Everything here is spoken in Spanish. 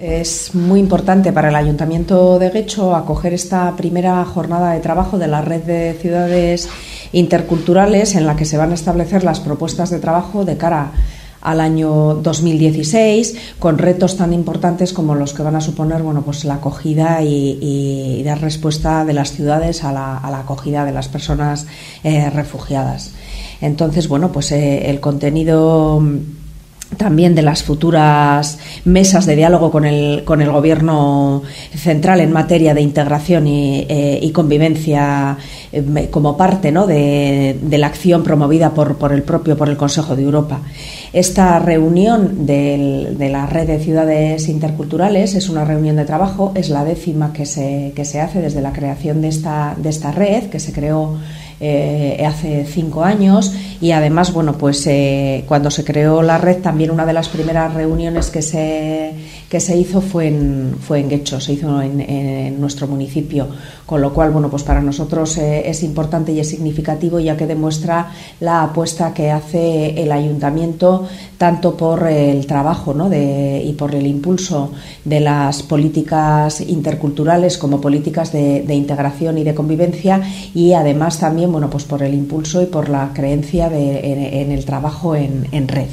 Es muy importante para el Ayuntamiento de Guecho acoger esta primera jornada de trabajo de la red de ciudades interculturales en la que se van a establecer las propuestas de trabajo de cara al año 2016 con retos tan importantes como los que van a suponer bueno pues la acogida y, dar respuesta de las ciudades a la, acogida de las personas eh, refugiadas. Entonces bueno pues eh, el contenido también de las futuras mesas de diálogo con el, con el Gobierno central en materia de integración y, eh, convivencia eh, como parte ¿no? de, la acción promovida por, por, el propio por el Consejo de Europa. Esta reunión de la red de ciudades interculturales es una reunión de trabajo, es la décima que se, que se hace desde la creación de esta, de esta red, que se creó eh, hace cinco años y además, bueno, pues eh, cuando se creó la red también una de las primeras reuniones que se, que se hizo fue en, fue en Guecho, se hizo en, nuestro municipio, con lo cual, bueno, pues para nosotros eh, es importante y es significativo ya que demuestra la apuesta que hace el ayuntamiento tanto por el trabajo ¿no? de, y por el impulso de las políticas interculturales como políticas de, de integración y de convivencia y además también bueno, pues por el impulso y por la creencia de, en, el trabajo en red.